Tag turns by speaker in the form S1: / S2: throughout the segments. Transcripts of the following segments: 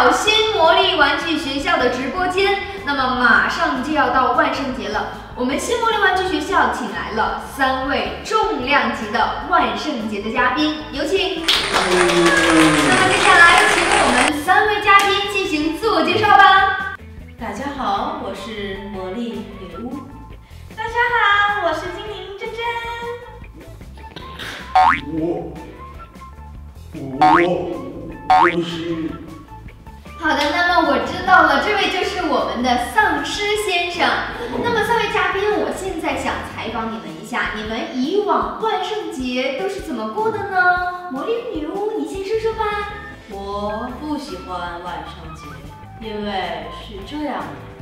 S1: 到新魔力玩具学校的直播间。那么马上就要到万圣节了，我们新魔力玩具学校请来了三位重量级的万圣节的嘉宾，有请。那么接下来请我们三位嘉宾进行自我介绍吧。
S2: 大家好，我是魔力女巫。大家好，我是精灵珍珍。
S3: 我，我，我是。
S1: 好的，那么我知道了，这位就是我们的丧尸先生。那么三位嘉宾，我现在想采访你们一下，你们以往万圣节都是怎么过的呢？魔力女巫，你先说说吧。
S2: 我不喜欢万圣节，因为是这样的。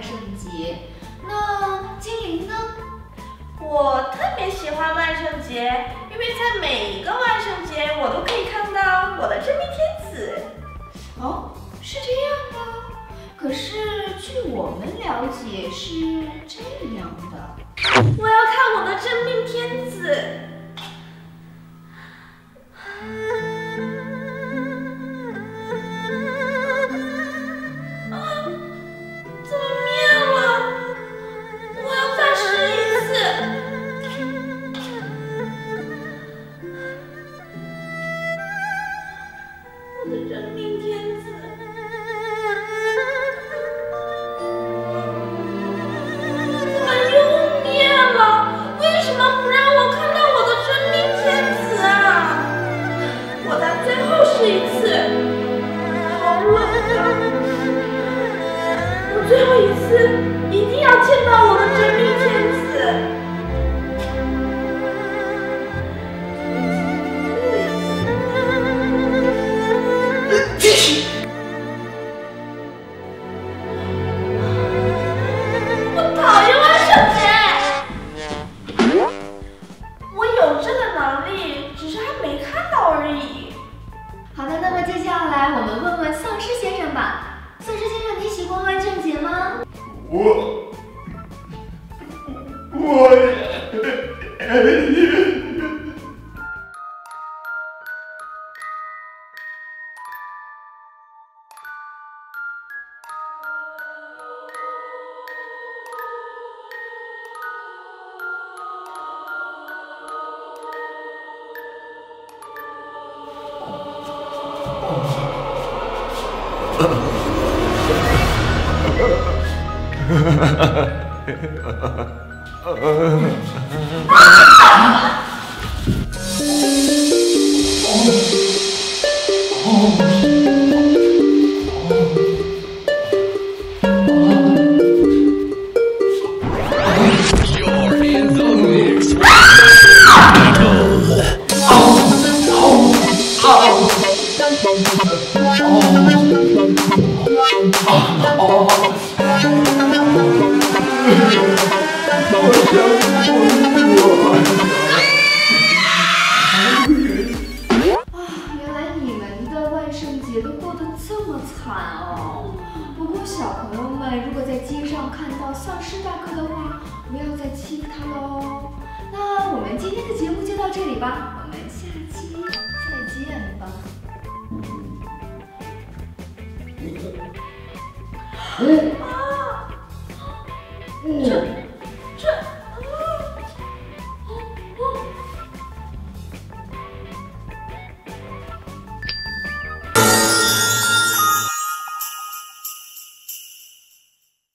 S1: 万圣节。那精灵呢？
S2: 我特别喜欢万圣节，因为在每一个万圣节，我都可以看到我的真命天子。
S1: 哦，是这样吗？可是据我们了解是这样的。
S2: 我要看我的的真命天子。
S1: 吧。丧尸先生，你喜欢万圣节吗？
S3: 我我啊，Uh...
S1: 小朋友们，如果在街上看到丧尸大哥的话，不要再欺负他喽。那我们今天的节目就到这里吧，我们下期再见吧。
S2: 嗯。